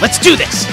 Let's do this!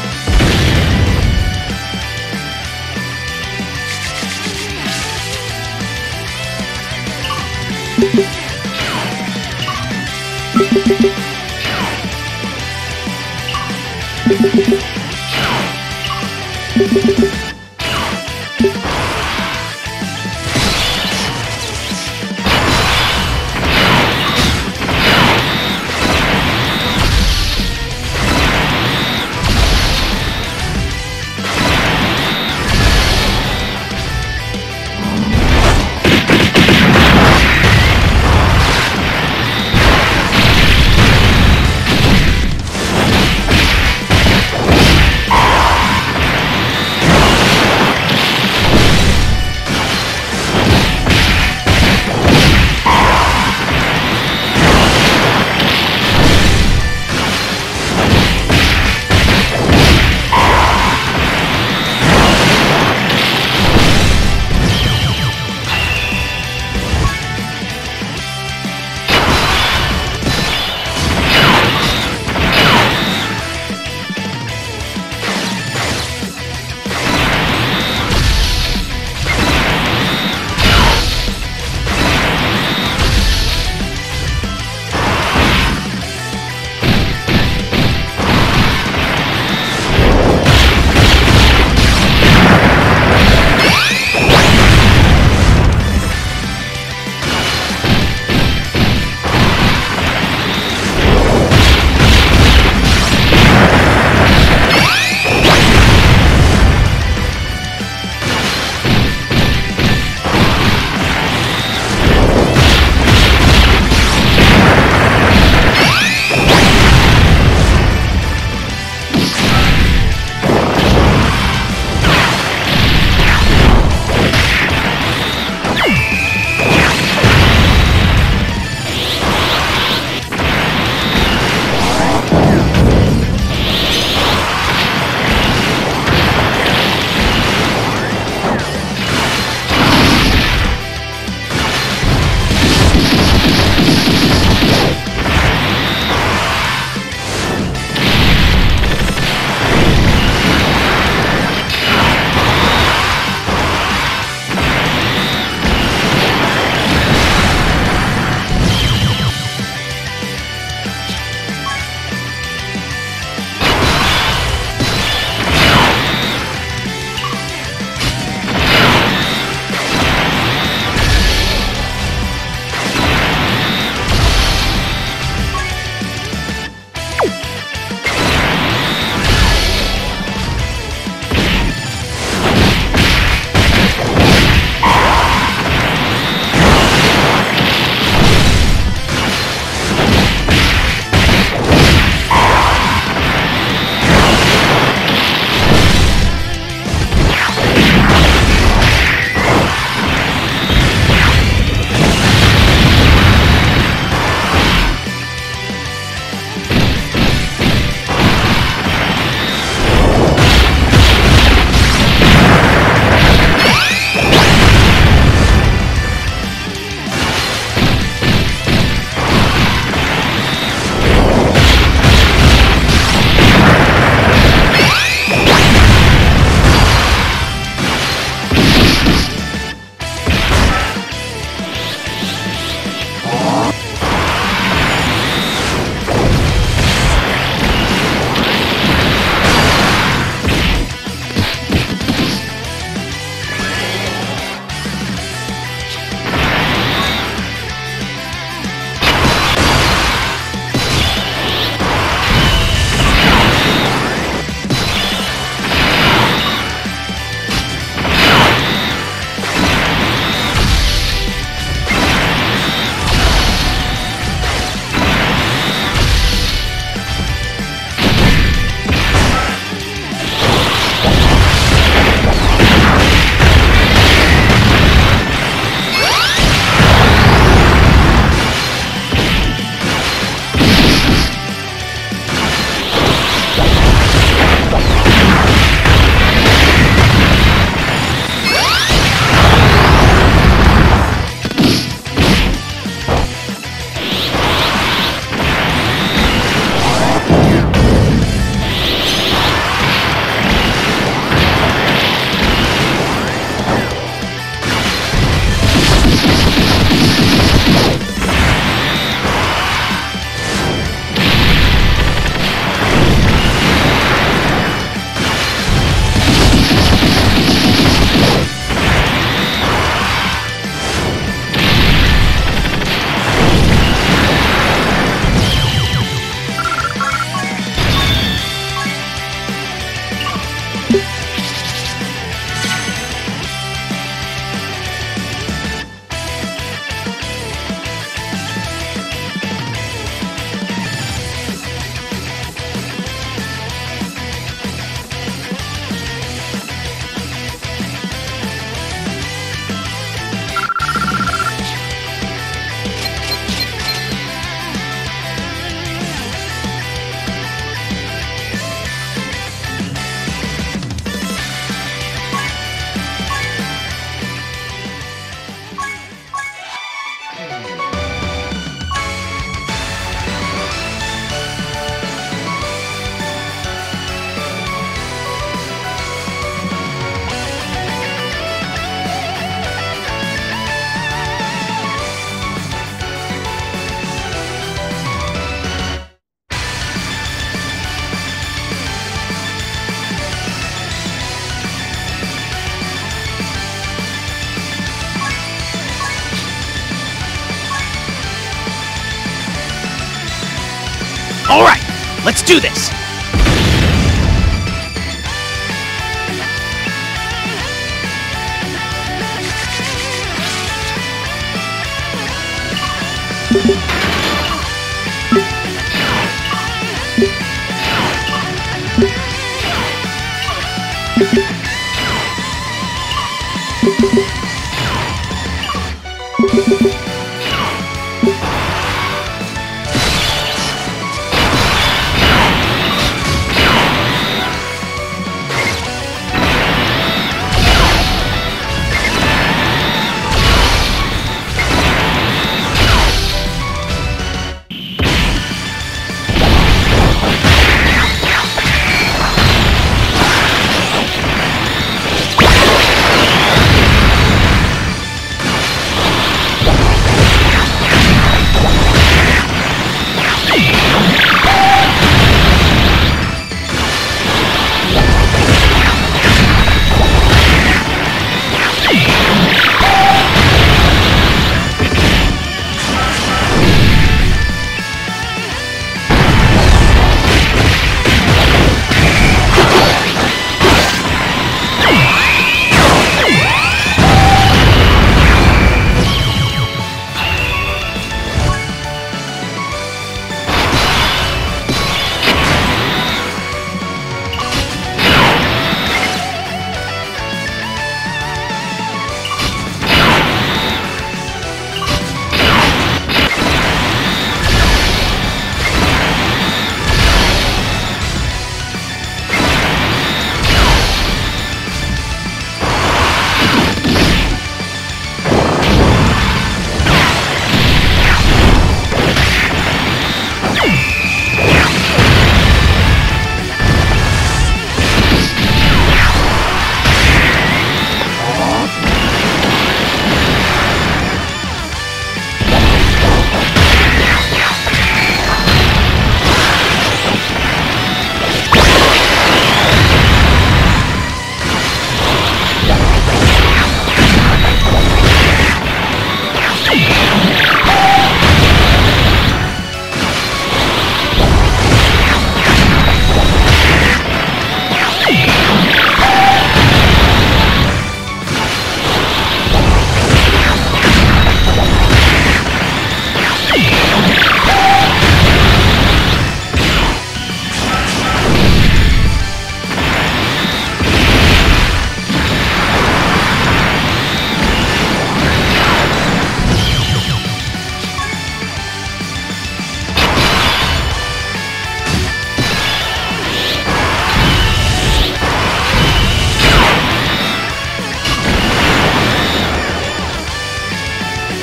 Let's do this.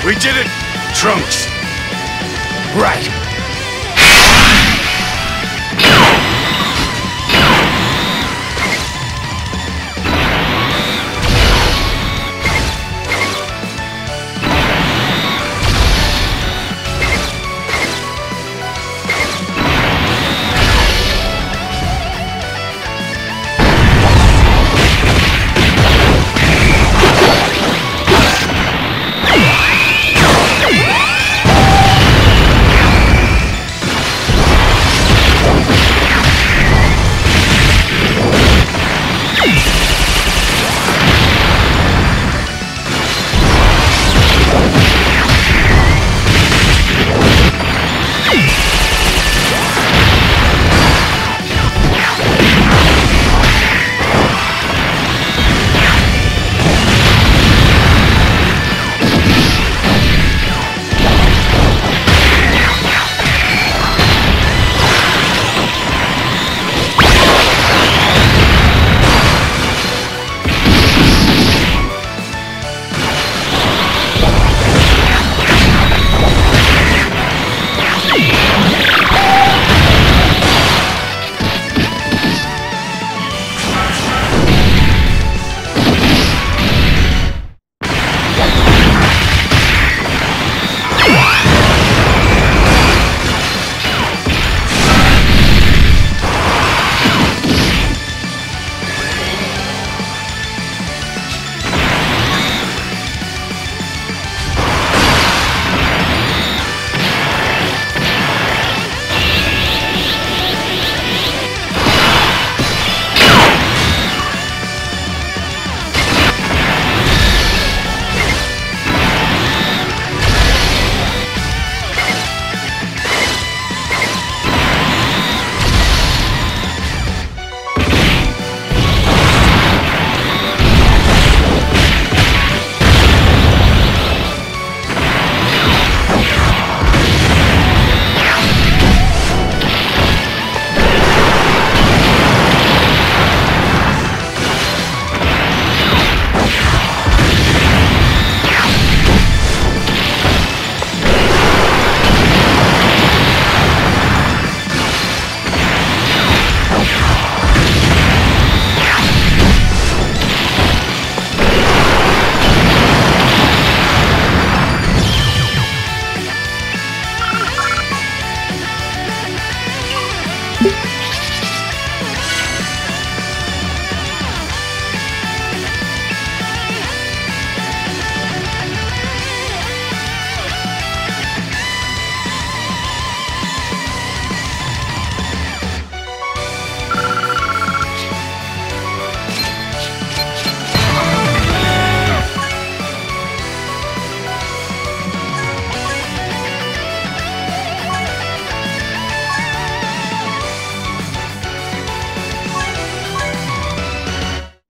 We did it, Trunks. Right. Hey!